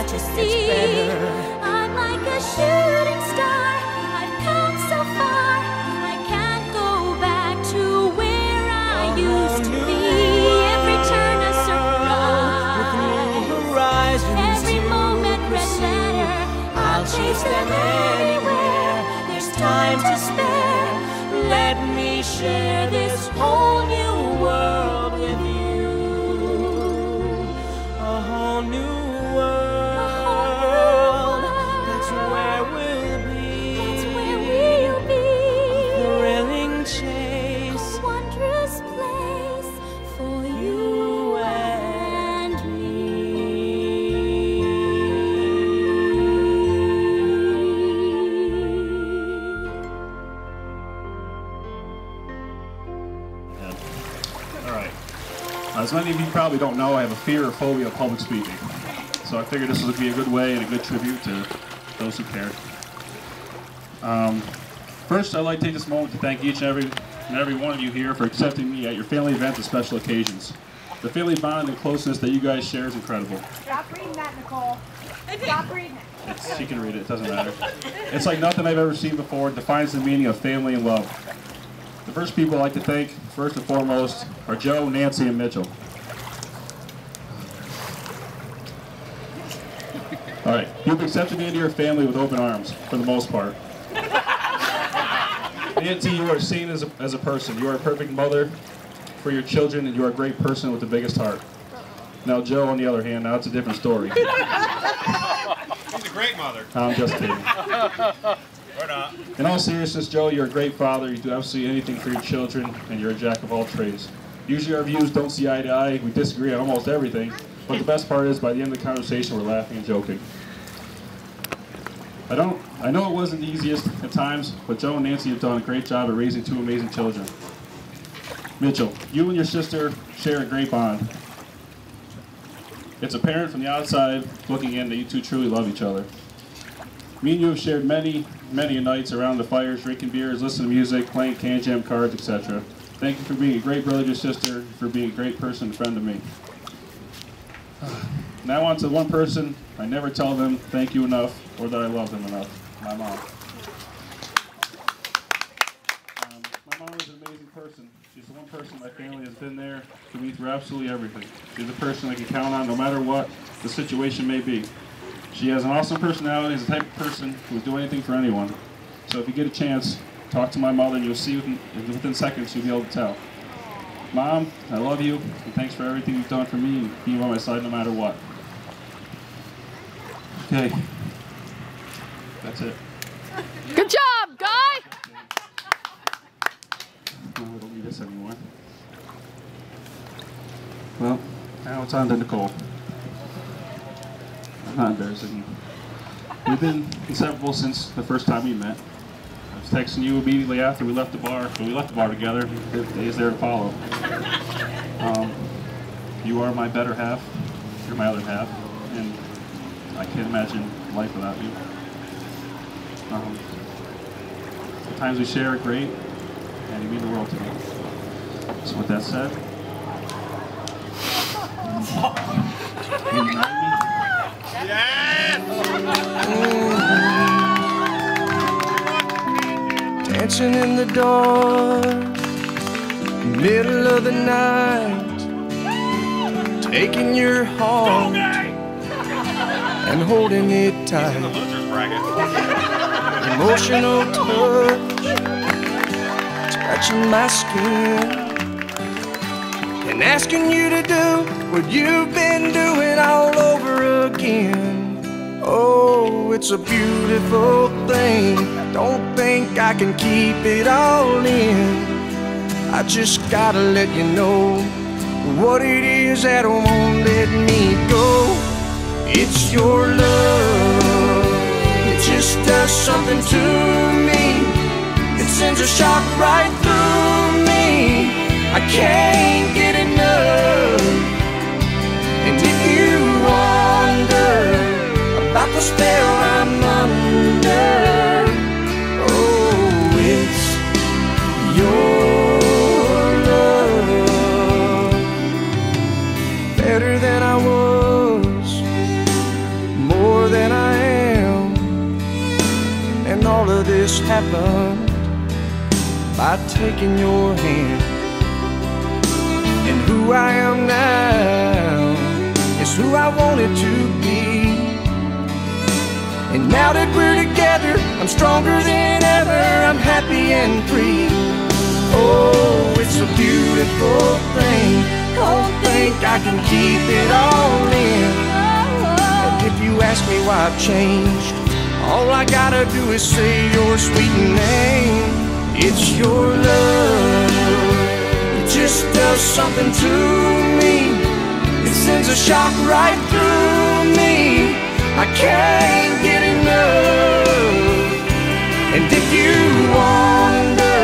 Breath, to see. I'm like a shooting star. As many of you probably don't know, I have a fear or phobia of public speaking. So I figured this would be a good way and a good tribute to those who care. Um, first, I'd like to take this moment to thank each and every, and every one of you here for accepting me at your family events and special occasions. The family bond and closeness that you guys share is incredible. Stop reading that, Nicole. Stop reading it. It's, she can read it, it doesn't matter. It's like nothing I've ever seen before. It defines the meaning of family and love. The first people I'd like to thank, first and foremost, are Joe, Nancy, and Mitchell. All right, you've accepted me into your family with open arms, for the most part. Nancy, you are seen as a, as a person. You are a perfect mother for your children, and you are a great person with the biggest heart. Now, Joe, on the other hand, now it's a different story. She's a great mother. I'm just kidding. In all seriousness, Joe, you're a great father. You do absolutely anything for your children, and you're a jack of all trades. Usually our views don't see eye to eye. We disagree on almost everything. But the best part is, by the end of the conversation, we're laughing and joking. I don't. I know it wasn't the easiest at times, but Joe and Nancy have done a great job at raising two amazing children. Mitchell, you and your sister share a great bond. It's apparent from the outside looking in that you two truly love each other. Me and you have shared many, many nights around the fires, drinking beers, listening to music, playing Kan Jam cards, etc. Thank you for being a great brother to sister, for being a great person and friend to me. Now on to one person I never tell them thank you enough or that I love them enough, my mom. Um, my mom is an amazing person. She's the one person in my family has been there for me through absolutely everything. She's the person I can count on no matter what the situation may be. She has an awesome personality, is the type of person who would do anything for anyone. So if you get a chance, talk to my mother and you'll see within, within seconds you'll be able to tell. Mom, I love you, and thanks for everything you've done for me and being by my side no matter what. Okay. That's it. Good job, Guy! No, we don't need this anymore. Well, now it's on to Nicole. Embarrassing. We've been inseparable since the first time we met. I was texting you immediately after we left the bar. When we left the bar together, the days there to follow. Um, you are my better half. You're my other half, and I can't imagine life without you. Um, times we share are great, and you mean the world to me. So with that said, In the dark, middle of the night, taking your heart and holding it tight. Emotional touch, touching my skin, and asking you to do what you've been doing all over again. Oh, it's a beautiful thing. Don't think I can keep it all in. I just gotta let you know what it is that won't let me go. It's your love. It just does something to me. It sends a shock right through me. I can't by taking your hand. And who I am now is who I wanted to be. And now that we're together, I'm stronger than ever. I'm happy and free. Oh, it's a beautiful thing. Don't think I can keep it all in. And if you ask me why I've changed, all I gotta do is say your sweet name. It's your love. It just does something to me. It sends a shock right through me. I can't get enough. And if you wonder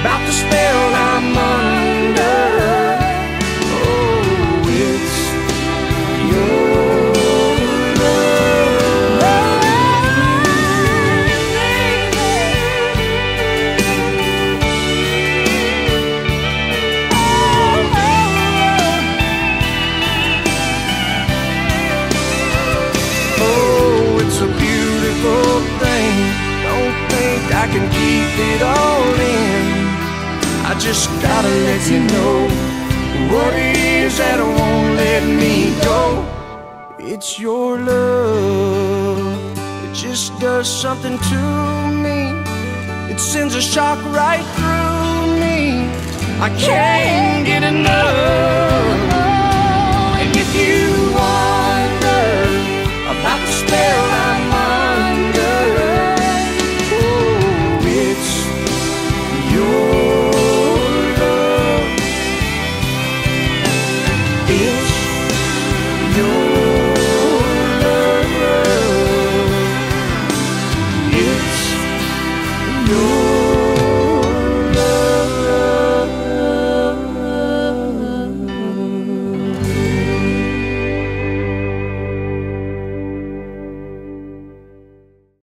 about the spell I'm it all in. I just gotta let you know what it is that won't let me go. It's your love. It just does something to me. It sends a shock right through me. I can't get enough.